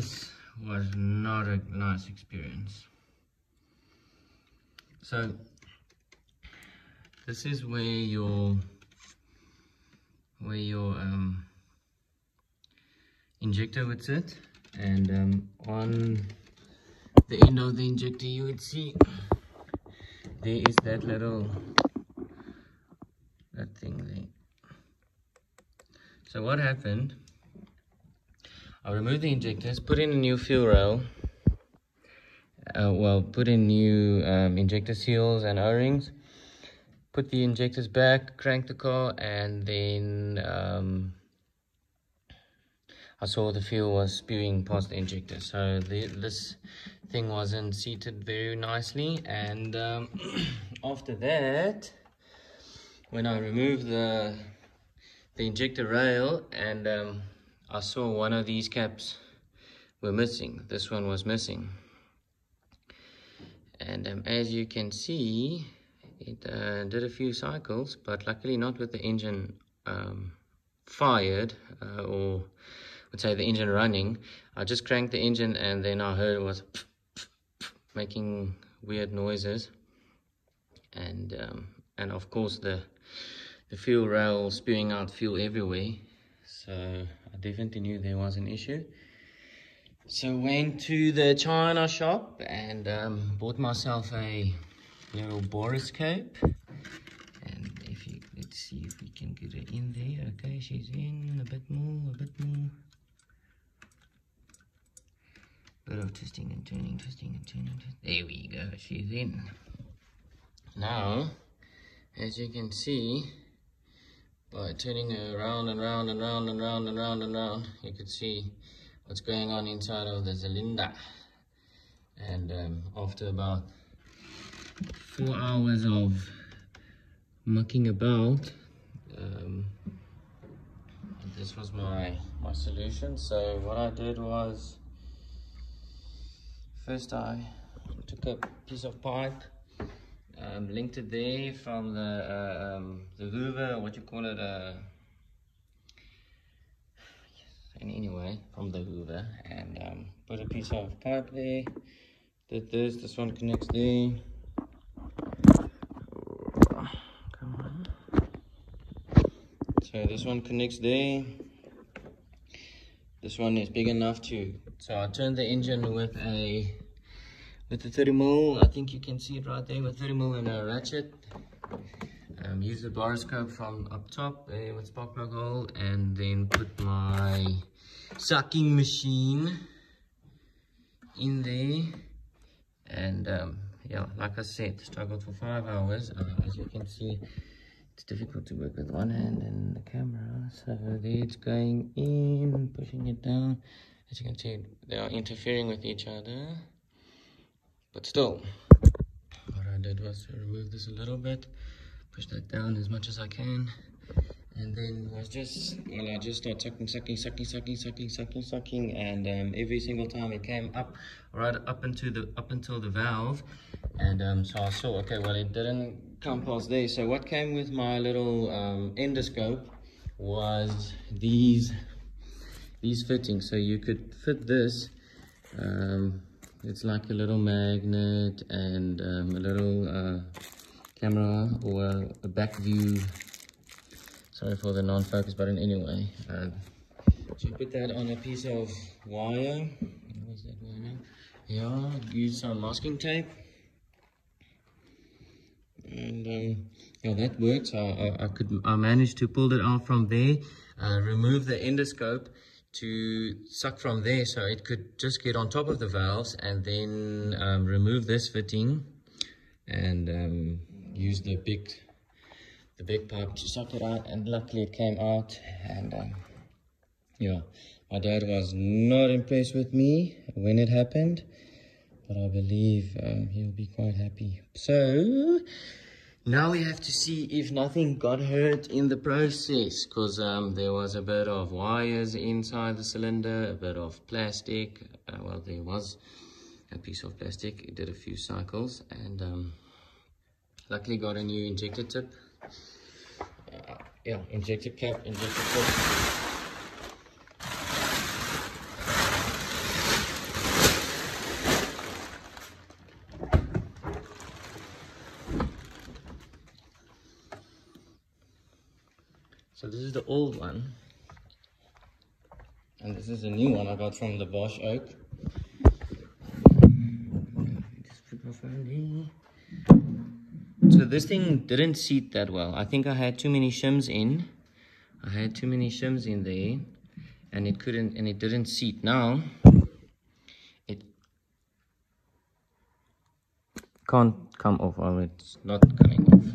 this was not a nice experience. So this is where your where your um, injector would sit and um, on the end of the injector you would see there is that little that thing there so what happened I removed the injectors put in a new fuel rail uh, well put in new um, injector seals and o-rings put the injectors back crank the car and then um, I saw the fuel was spewing past the injector. So the, this thing wasn't seated very nicely and um, after that when I removed the the injector rail and um, I saw one of these caps were missing. This one was missing. And um, as you can see it uh, did a few cycles but luckily not with the engine um, fired uh, or would say the engine running. I just cranked the engine and then I heard it was making weird noises. And um, and of course the the fuel rail spewing out fuel everywhere. So I definitely knew there was an issue. So went to the china shop and um, bought myself a little borescope and if you let's see if we can get it in there. Okay she's in. A bit more a bit more. Bit of twisting and turning, twisting and turning. There we go, she's in. Now, as you can see, by turning her around and round and round and round and round and round, you could see what's going on inside of the cylinder. And um, after about four hours of mucking about, um, this was my, my solution. So what I did was First I took a piece of pipe, um, linked it there from the uh, um, the hoover, what you call it, uh, and anyway, from the hoover, and um, put a piece of pipe there, did this, this one connects there, so this one connects there, this one is big enough to so I turned the engine with a with the 30 mil I think you can see it right there with 30 mil and a ratchet. Um, use the borescope from up top there with spark plug hole and then put my sucking machine in there. And um, yeah like I said struggled for five hours. Uh, as you can see it's difficult to work with one hand and the camera. So there it's going in pushing it down. As you can see they are interfering with each other but still. What I did was to remove this a little bit push that down as much as I can. And then was just well I just start sucking sucking sucking sucking sucking sucking sucking. And um, every single time it came up right up into the up until the valve. And um, so I saw okay well it didn't come past there. So what came with my little um, endoscope was these these fittings. So you could fit this um, it's like a little magnet and um, a little uh, camera or a back view. Sorry for the non-focus button. Anyway uh, so you put that on a piece of wire. That wire yeah use some masking tape. And um, yeah that works. I, I, I, could I managed to pull it out from there. Uh, remove the endoscope to suck from there so it could just get on top of the valves and then um, remove this fitting and um, use the big the big pipe to suck it out. And luckily it came out and um, yeah my dad was not impressed with me when it happened but I believe um, he'll be quite happy. So now we have to see if nothing got hurt in the process because um, there was a bit of wires inside the cylinder, a bit of plastic. Uh, well, there was a piece of plastic. It did a few cycles and um, luckily got a new injector tip. Uh, yeah, injector cap, injector tip. So this is the old one. And this is a from the Bosch Oak. So this thing didn't seat that well. I think I had too many shims in. I had too many shims in there and it couldn't and it didn't seat. Now it can't come off. Oh, it's not coming off.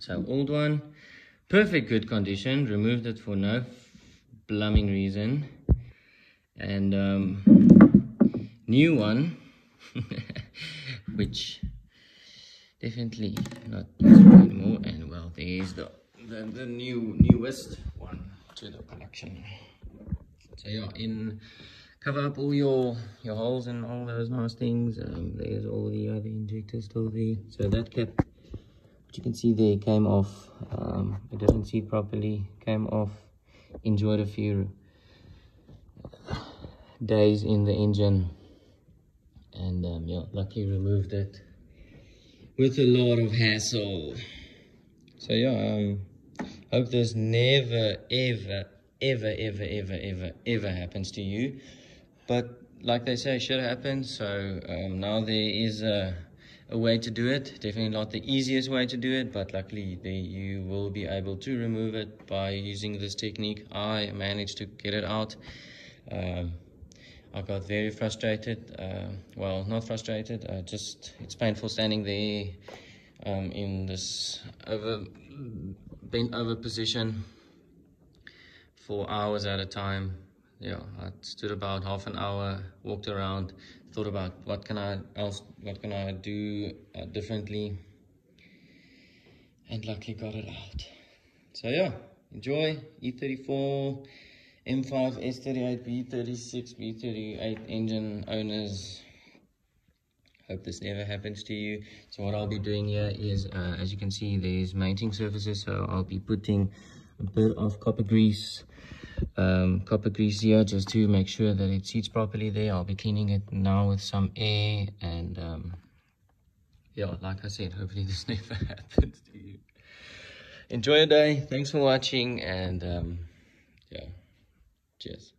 So old one, perfect good condition. Removed it for no blumming reason. And um, new one, which definitely not anymore. And well, there's the, the, the new newest one to the collection. So yeah, in cover up all your your holes and all those nice things. Um, there's all the other injectors still there. So that cap, what you can see there, came off. Um, it didn't seat properly, came off. Enjoyed a few days in the engine, and um, yeah, luckily removed it with a lot of hassle. So yeah, um, hope this never, ever, ever, ever, ever, ever, ever happens to you. But like they say, should happen. So um, now there is a, a way to do it. Definitely not the easiest way to do it, but luckily they, you will be able to remove it by using this technique. I managed to get it out. Um, I got very frustrated. Uh, well, not frustrated. Uh, just it's painful standing there um, in this over bent over position for hours at a time. Yeah, I stood about half an hour, walked around, thought about what can I else, what can I do uh, differently, and luckily got it out. So yeah, enjoy E34. M5, S38, B36, B38 engine owners. Hope this never happens to you. So what I'll be doing here is, uh, as you can see, there's mating surfaces. So I'll be putting a bit of copper grease, um, copper grease here just to make sure that it seats properly there. I'll be cleaning it now with some air and um, yeah, like I said, hopefully this never happens to you. Enjoy your day. Thanks for watching and um, yeah. Cheers.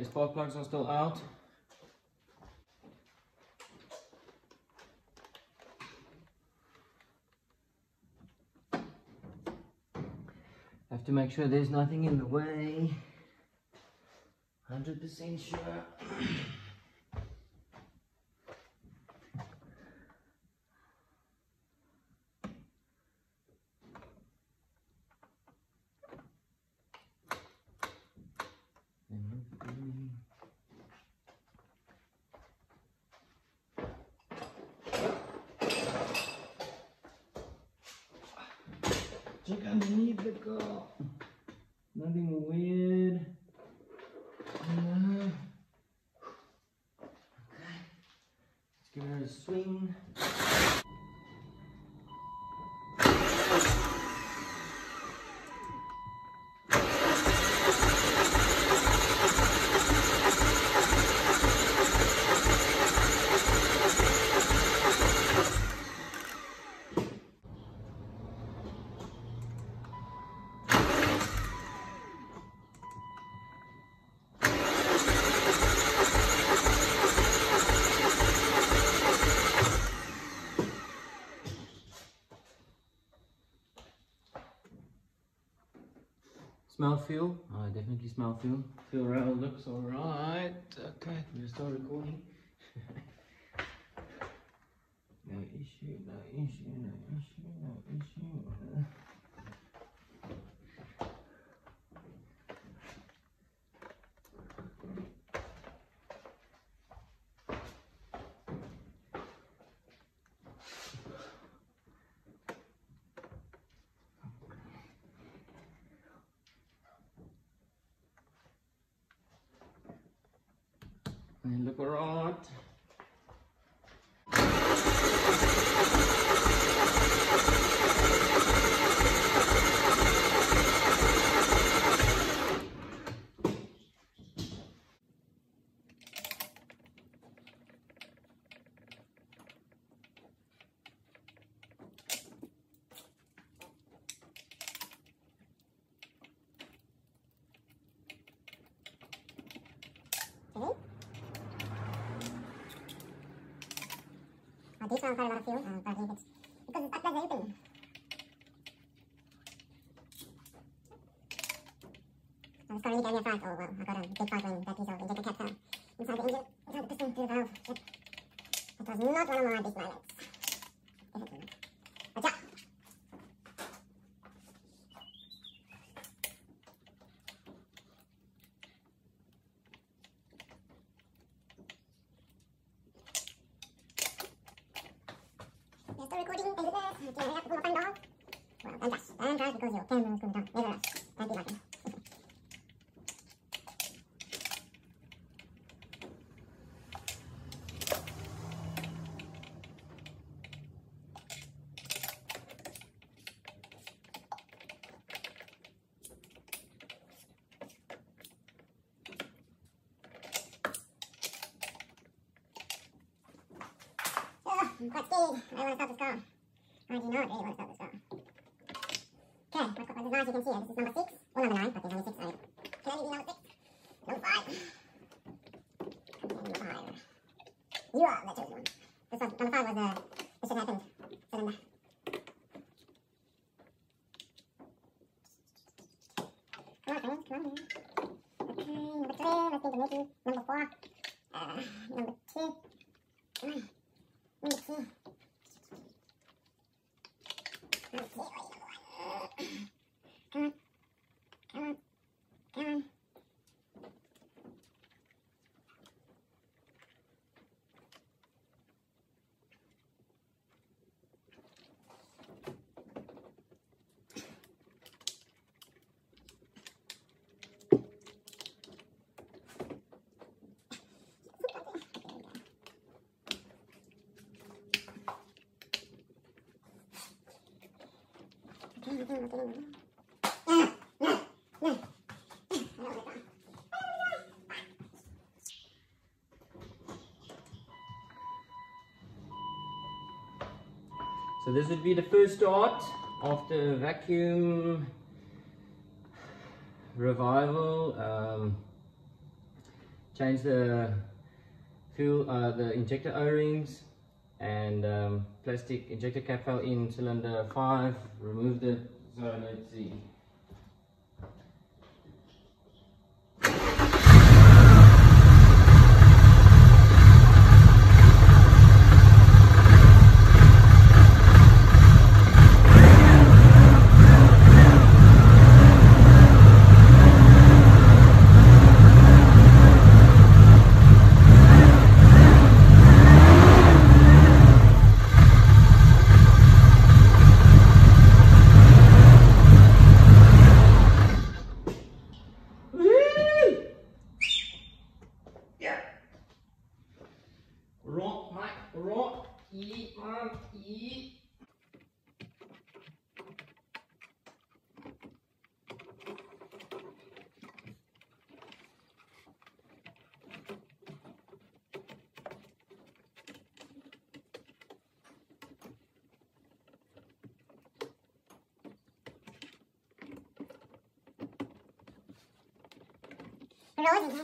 Okay, spark plugs are still out. Have to make sure there's nothing in the way. 100% sure. car. Nothing weird. No. Okay. Let's give her a swing. Smell fuel? Oh, I definitely smell fuel. Fuel rail looks alright. Okay, we'll start recording. no issue, no issue, no issue, no issue. And look alright. Okay. Uh, this one quite a lot of fuel, uh, but I think it's because it's, that's very open. Uh, this car really gave me a fright. Oh wow, I got a big fright when that piece of injector cap fell inside the engine, inside the piston to the valve. Yep. It was not one of my big highlights. Definitely not. But yeah. You're still recording, is it there? Do you have to pull up and dog? Well, don't rush. Don't rush because your camera is going down. Never rush. Don't be like me. Oh, I'm quite scared. I want to start this car. I do not really want to start this car. Okay, my clock is nice. You can see it. This is number six. Or number nine, but there's only six. So can only be number six. Number five. Okay, number five. You are the chosen one. This was, number five was the, the shit happened. Cylinder. Come on, friends. Come on, man. Okay, number three. Let's think of Mickey. Number four. Uh, number two. Come on. Number two. Number two. Come on. Come on. Come on. Okay, okay, okay, okay. Ah, no, no. I don't want to die. So this would be the first start of the vacuum revival. Um, change the fuel, uh, the injector O-rings and um, plastic injector cap fell in cylinder 5. Removed it. So let's see. Rosie